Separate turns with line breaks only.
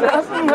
Gracias.